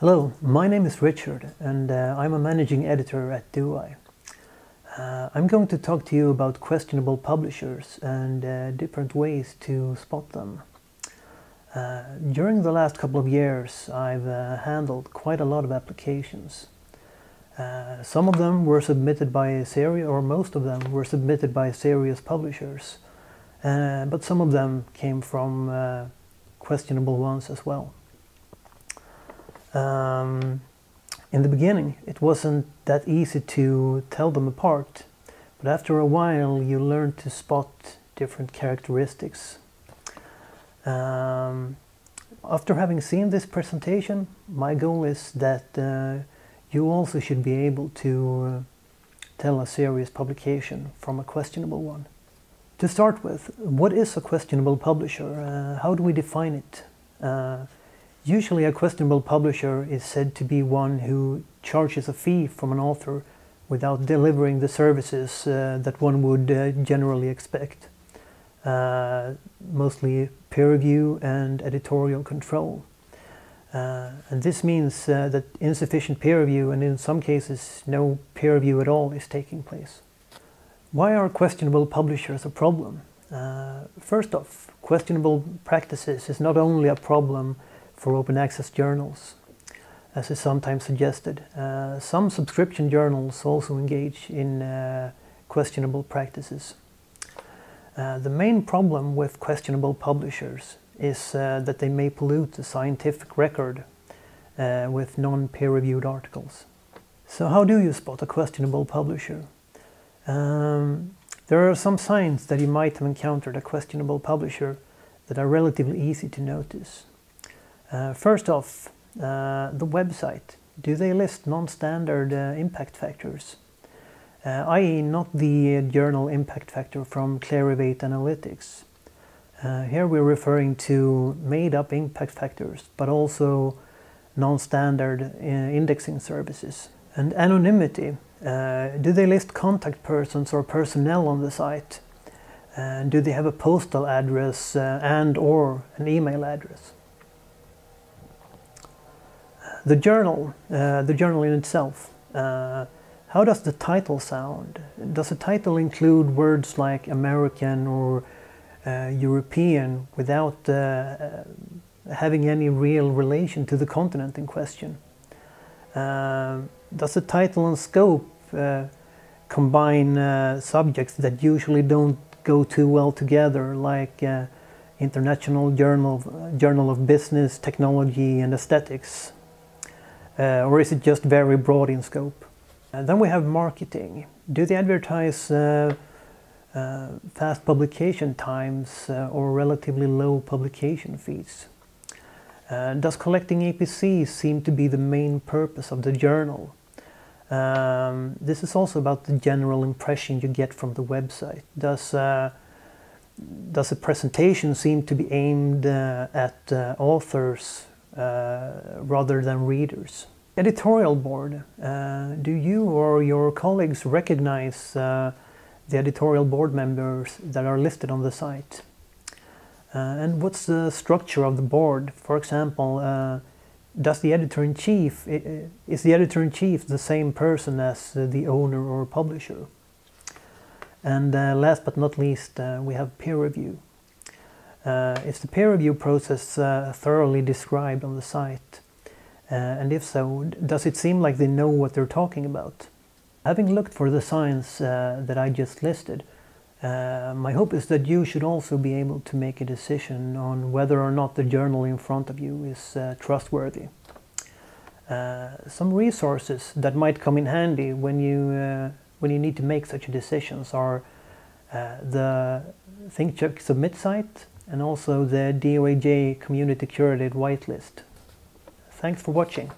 Hello, my name is Richard and uh, I'm a managing editor at DOAJ. Uh, I'm going to talk to you about questionable publishers and uh, different ways to spot them. Uh, during the last couple of years I've uh, handled quite a lot of applications. Uh, some of them were submitted by serious, or most of them were submitted by serious publishers, but some of them came from questionable ones as well. Um, in the beginning, it wasn't that easy to tell them apart, but after a while you learn to spot different characteristics. Um, after having seen this presentation, my goal is that uh, you also should be able to uh, tell a serious publication from a questionable one. To start with, what is a questionable publisher? Uh, how do we define it? Usually a questionable publisher is said to be one who charges a fee from an author without delivering the services uh, that one would uh, generally expect. Uh, mostly peer review and editorial control. Uh, and this means uh, that insufficient peer review and in some cases no peer review at all is taking place. Why are questionable publishers a problem? Uh, first off, questionable practices is not only a problem for open access journals, as is sometimes suggested. Uh, some subscription journals also engage in uh, questionable practices. Uh, the main problem with questionable publishers is uh, that they may pollute the scientific record uh, with non-peer-reviewed articles. So how do you spot a questionable publisher? Um, there are some signs that you might have encountered a questionable publisher that are relatively easy to notice. Uh, first off, uh, the website. Do they list non-standard uh, impact factors? Uh, i.e. not the journal impact factor from Clarivate Analytics. Uh, here we're referring to made-up impact factors, but also non-standard uh, indexing services. And anonymity. do they list contact persons or personnel on the site? do they have a postal address and or an email address? The journal, uh, the journal in itself, uh, how does the title sound? Does the title include words like American or uh, European without uh, uh, having any real relation to the continent in question? Uh, does the title and scope combine subjects that usually don't go too well together, like International Journal, Journal of Business, Technology and Aesthetics? Uh, or is it just very broad in scope? And then we have marketing. Do they advertise uh, uh, fast publication times uh, or relatively low publication fees? Uh, does collecting APCs seem to be the main purpose of the journal? Um, this is also about the general impression you get from the website. Does uh, does the presentation seem to be aimed at authors uh, rather than readers. Editorial board, uh, do you or your colleagues recognize uh, the editorial board members that are listed on the site? Uh, and what's the structure of the board? For example, uh, does the editor-in-chief, is the editor-in-chief the same person as the owner or publisher? And last but not least, we have peer review. Uh, is the peer review process uh, thoroughly described on the site? Uh, and if so, does it seem like they know what they're talking about? Having looked for the signs that I just listed, uh, my hope is that you should also be able to make a decision on whether or not the journal in front of you is uh, trustworthy. Uh, some resources that might come in handy when you when you need to make such decisions are the ThinkCheck Submit site and also the DOAJ community curated whitelist. Thanks for watching.